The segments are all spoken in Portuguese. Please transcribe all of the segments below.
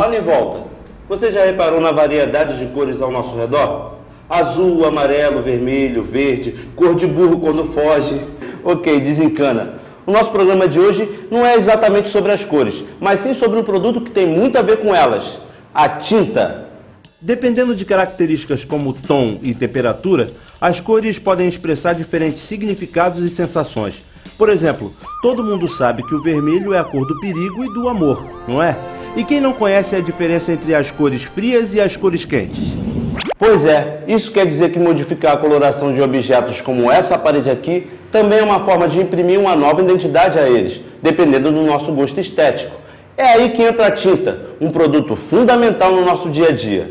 Olha em volta. Você já reparou na variedade de cores ao nosso redor? Azul, amarelo, vermelho, verde, cor de burro quando foge. Ok, desencana. O nosso programa de hoje não é exatamente sobre as cores, mas sim sobre um produto que tem muito a ver com elas: a tinta. Dependendo de características como tom e temperatura, as cores podem expressar diferentes significados e sensações. Por exemplo, todo mundo sabe que o vermelho é a cor do perigo e do amor, não é? E quem não conhece a diferença entre as cores frias e as cores quentes? Pois é, isso quer dizer que modificar a coloração de objetos como essa parede aqui também é uma forma de imprimir uma nova identidade a eles, dependendo do nosso gosto estético. É aí que entra a tinta, um produto fundamental no nosso dia a dia.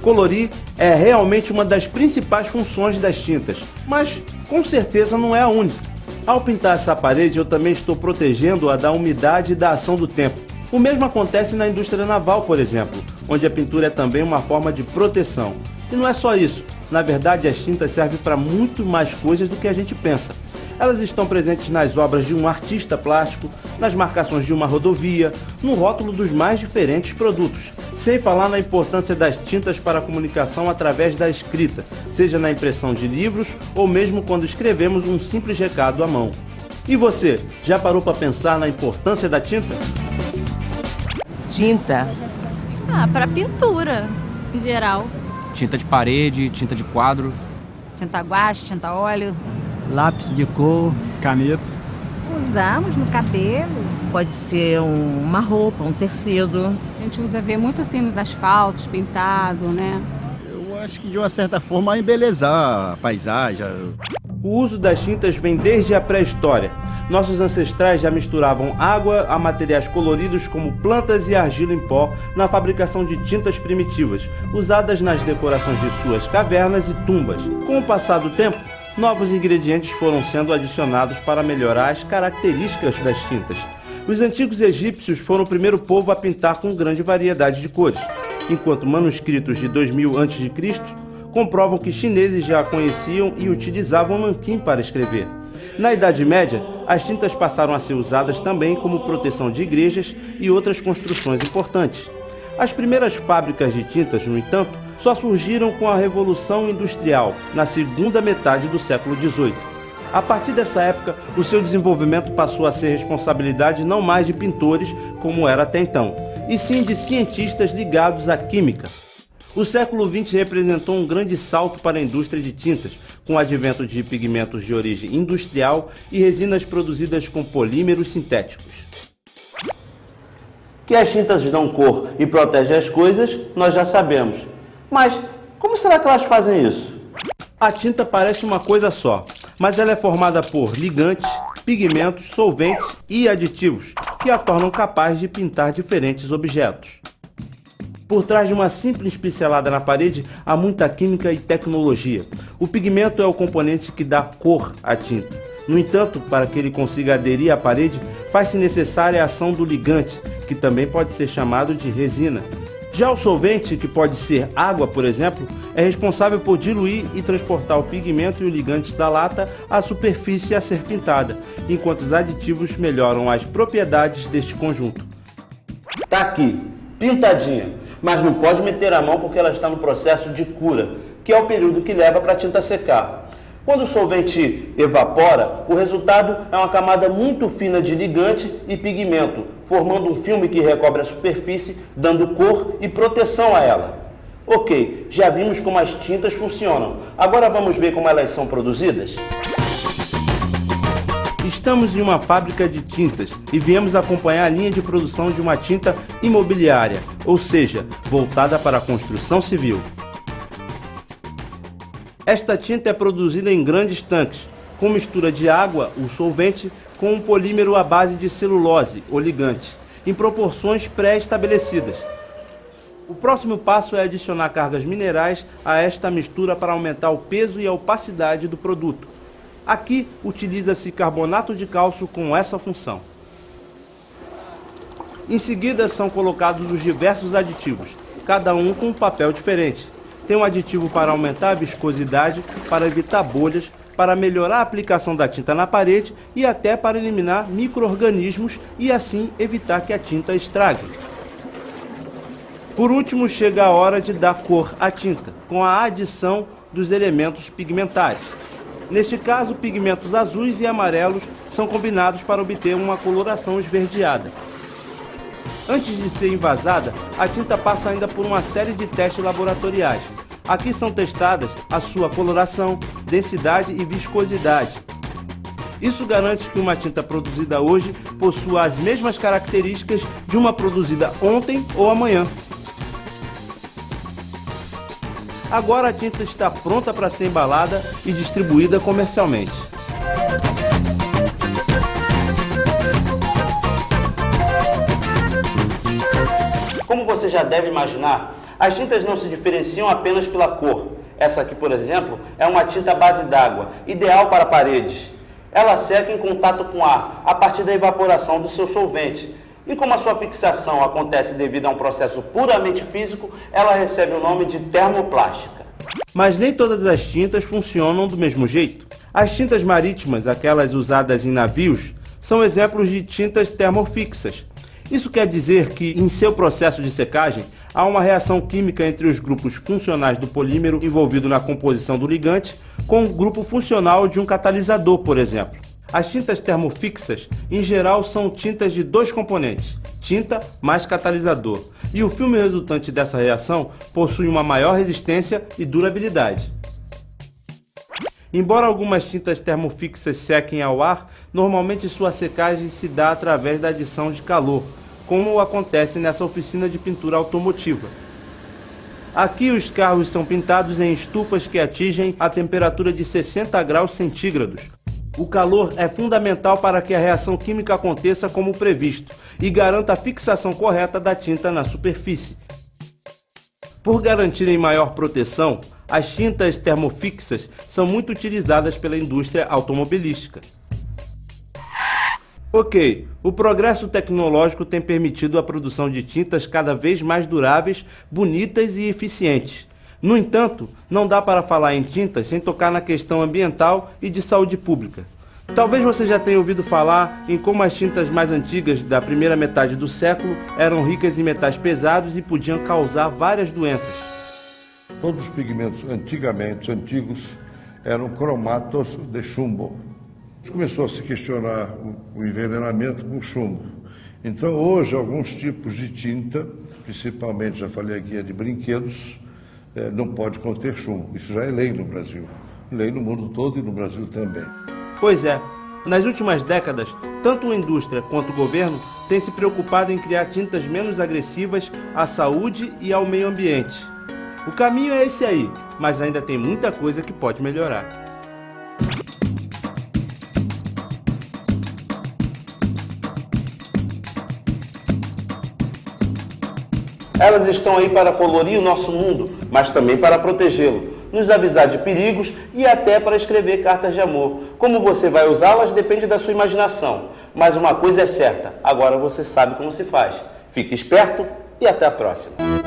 Colorir é realmente uma das principais funções das tintas, mas com certeza não é a única. Ao pintar essa parede, eu também estou protegendo-a da umidade e da ação do tempo. O mesmo acontece na indústria naval, por exemplo, onde a pintura é também uma forma de proteção. E não é só isso. Na verdade, as tintas servem para muito mais coisas do que a gente pensa. Elas estão presentes nas obras de um artista plástico, nas marcações de uma rodovia, no rótulo dos mais diferentes produtos. Sem falar na importância das tintas para a comunicação através da escrita, seja na impressão de livros ou mesmo quando escrevemos um simples recado à mão. E você, já parou para pensar na importância da tinta? Tinta? Ah, para pintura, em geral. Tinta de parede, tinta de quadro. Tinta guache, tinta óleo. Lápis de cor, caneta. Usamos no cabelo. Pode ser um, uma roupa, um tecido. A gente usa ver muito assim nos asfaltos, pintado, né? Eu acho que de uma certa forma embelezar a paisagem. O uso das tintas vem desde a pré-história. Nossos ancestrais já misturavam água a materiais coloridos como plantas e argila em pó na fabricação de tintas primitivas, usadas nas decorações de suas cavernas e tumbas. Com o passar do tempo, novos ingredientes foram sendo adicionados para melhorar as características das tintas. Os antigos egípcios foram o primeiro povo a pintar com grande variedade de cores, enquanto manuscritos de 2000 a.C. comprovam que chineses já conheciam e utilizavam nanquim para escrever. Na Idade Média, as tintas passaram a ser usadas também como proteção de igrejas e outras construções importantes. As primeiras fábricas de tintas, no entanto, só surgiram com a Revolução Industrial, na segunda metade do século XVIII. A partir dessa época, o seu desenvolvimento passou a ser responsabilidade não mais de pintores, como era até então, e sim de cientistas ligados à química. O século XX representou um grande salto para a indústria de tintas, com o advento de pigmentos de origem industrial e resinas produzidas com polímeros sintéticos. Que as tintas dão cor e protegem as coisas, nós já sabemos. Mas como será que elas fazem isso? A tinta parece uma coisa só, mas ela é formada por ligantes, pigmentos, solventes e aditivos que a tornam capaz de pintar diferentes objetos. Por trás de uma simples pincelada na parede há muita química e tecnologia. O pigmento é o componente que dá cor à tinta. No entanto, para que ele consiga aderir à parede, faz-se necessária a ação do ligante, que também pode ser chamado de resina. Já o solvente, que pode ser água, por exemplo, é responsável por diluir e transportar o pigmento e o ligante da lata à superfície a ser pintada, enquanto os aditivos melhoram as propriedades deste conjunto. Tá aqui, pintadinha, mas não pode meter a mão porque ela está no processo de cura, que é o período que leva para a tinta secar. Quando o solvente evapora, o resultado é uma camada muito fina de ligante e pigmento, formando um filme que recobre a superfície, dando cor e proteção a ela. Ok, já vimos como as tintas funcionam. Agora vamos ver como elas são produzidas? Estamos em uma fábrica de tintas e viemos acompanhar a linha de produção de uma tinta imobiliária, ou seja, voltada para a construção civil. Esta tinta é produzida em grandes tanques, com mistura de água, o solvente, com um polímero à base de celulose, ou ligante, em proporções pré-estabelecidas. O próximo passo é adicionar cargas minerais a esta mistura para aumentar o peso e a opacidade do produto. Aqui utiliza-se carbonato de cálcio com essa função. Em seguida são colocados os diversos aditivos, cada um com um papel diferente. Tem um aditivo para aumentar a viscosidade, para evitar bolhas, para melhorar a aplicação da tinta na parede e até para eliminar micro-organismos e assim evitar que a tinta estrague. Por último, chega a hora de dar cor à tinta, com a adição dos elementos pigmentares. Neste caso, pigmentos azuis e amarelos são combinados para obter uma coloração esverdeada. Antes de ser envasada, a tinta passa ainda por uma série de testes laboratoriais. Aqui são testadas a sua coloração, densidade e viscosidade. Isso garante que uma tinta produzida hoje possua as mesmas características de uma produzida ontem ou amanhã. Agora a tinta está pronta para ser embalada e distribuída comercialmente. Como você já deve imaginar, as tintas não se diferenciam apenas pela cor. Essa aqui, por exemplo, é uma tinta base d'água, ideal para paredes. Ela seca em contato com ar a partir da evaporação do seu solvente, e como a sua fixação acontece devido a um processo puramente físico, ela recebe o nome de termoplástica. Mas nem todas as tintas funcionam do mesmo jeito. As tintas marítimas, aquelas usadas em navios, são exemplos de tintas termofixas. Isso quer dizer que, em seu processo de secagem, há uma reação química entre os grupos funcionais do polímero envolvido na composição do ligante com o grupo funcional de um catalisador, por exemplo. As tintas termofixas, em geral, são tintas de dois componentes, tinta mais catalisador, e o filme resultante dessa reação possui uma maior resistência e durabilidade. Embora algumas tintas termofixas sequem ao ar, normalmente sua secagem se dá através da adição de calor, como acontece nessa oficina de pintura automotiva. Aqui os carros são pintados em estufas que atingem a temperatura de 60 graus centígrados, o calor é fundamental para que a reação química aconteça como previsto e garanta a fixação correta da tinta na superfície. Por garantirem maior proteção, as tintas termofixas são muito utilizadas pela indústria automobilística. Ok, o progresso tecnológico tem permitido a produção de tintas cada vez mais duráveis, bonitas e eficientes. No entanto, não dá para falar em tintas sem tocar na questão ambiental e de saúde pública. Talvez você já tenha ouvido falar em como as tintas mais antigas da primeira metade do século eram ricas em metais pesados e podiam causar várias doenças. Todos os pigmentos antigamente antigos eram cromatos de chumbo. Começou a se questionar o envenenamento com chumbo. Então, hoje, alguns tipos de tinta, principalmente, já falei aqui, é de brinquedos, não pode conter chumbo. Isso já é lei no Brasil. Lei no mundo todo e no Brasil também. Pois é, nas últimas décadas, tanto a indústria quanto o governo têm se preocupado em criar tintas menos agressivas à saúde e ao meio ambiente. O caminho é esse aí, mas ainda tem muita coisa que pode melhorar. Elas estão aí para colorir o nosso mundo, mas também para protegê-lo, nos avisar de perigos e até para escrever cartas de amor. Como você vai usá-las depende da sua imaginação. Mas uma coisa é certa, agora você sabe como se faz. Fique esperto e até a próxima.